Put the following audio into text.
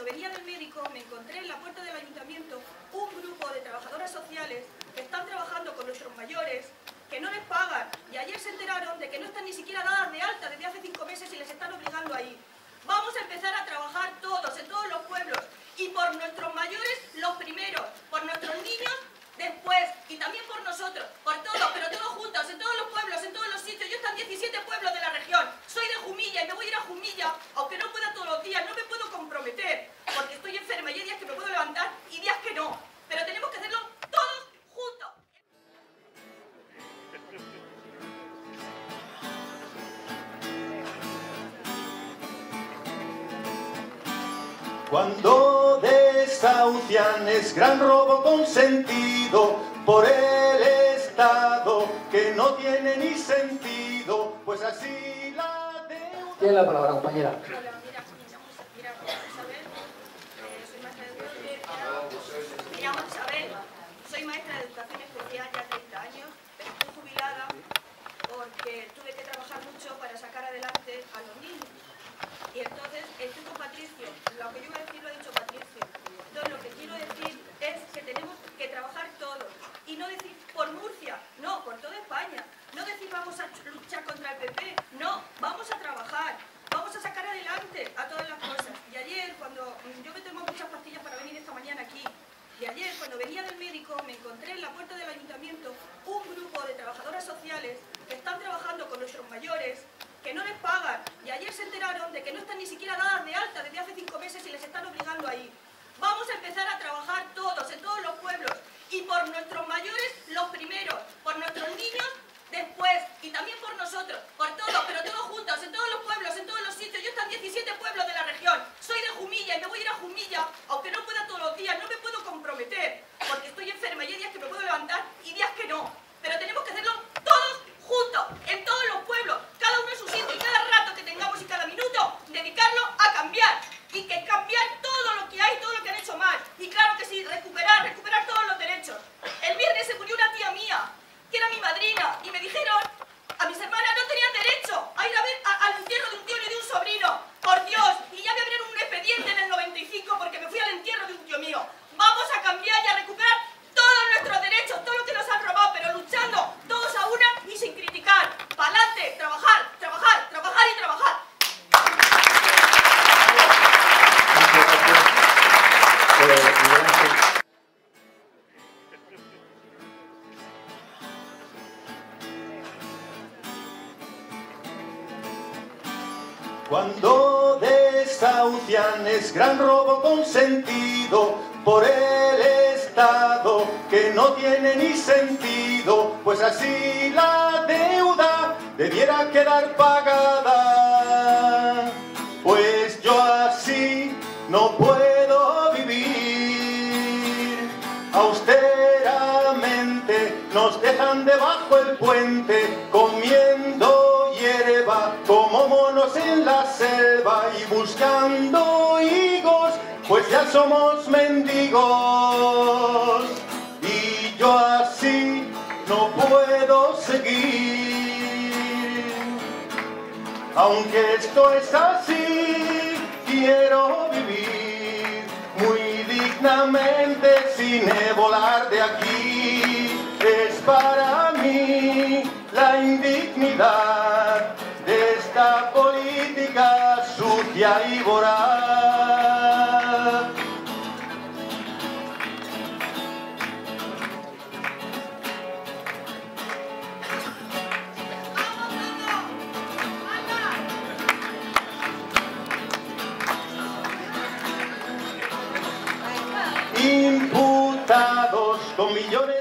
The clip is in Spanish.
cuando venía del médico, me encontré en la puerta del ayuntamiento un grupo de trabajadoras sociales que están trabajando con nuestros mayores, que no les pagan, y ayer se enteraron de que no están ni siquiera dadas de alta desde hace cinco meses y les están obligando a ir. Vamos a empezar a trabajar todos, en todos los pueblos, y por nuestros mayores los primeros, por nuestros niños después, y también por nosotros, por todos, pero todos juntos, en todos los pueblos, en todos los sitios. Yo están 17 pueblos de la región, soy de Jumilla y me voy a ir a Jumilla, aunque no pueda todos los días, no me Cuando desahucian es gran robo consentido por el Estado que no tiene ni sentido, pues así la deuda... Tiene la palabra, compañera. Hola, mira, mira, mira, Isabel, eh, soy maestra de educación. Me llamo Isabel, soy maestra de educación especial ya 30 años, pero estoy jubilada porque tuve que trabajar mucho para sacar adelante a los niños. Y entonces estoy con Patricio, lo que yo voy a decir lo ha dicho Patricio. Entonces lo que quiero decir es que tenemos que todos y no decir por Murcia, no, por toda España. No decir vamos a luchar contra el PP, no, vamos a trabajar, vamos a sacar adelante a todas las cosas. Y ayer cuando yo me tomo muchas pastillas para venir esta mañana aquí, y ayer cuando venía del médico me encontré en la puerta del ayuntamiento un grupo de trabajadoras sociales que están trabajando con nuestros mayores, que no les pagan, y ayer se enteraron de que no están ni siquiera dadas de alta desde hace cinco meses y les están obligando a ir. Vamos a empezar a trabajar todos, en todos los pueblos, y por nuestros mayores los primeros, por nuestros niños después, y también por nosotros, por todos, pero todos juntos, en todos los pueblos, en todos los sitios. Yo están 17 pueblos de la región, soy de Jumilla y me voy a ir a Jumilla, aunque no pueda todos los días, no me Cuando desahucian es gran robo consentido por el Estado que no tiene ni sentido, pues así la deuda debiera quedar pagada. Pues yo así no puedo vivir. Austeramente nos dejan debajo el puente somos mendigos. Y yo así no puedo seguir. Aunque esto es así, quiero vivir muy dignamente sin volar de aquí. Es para mí la indignidad de esta política sucia y voraz. Con millones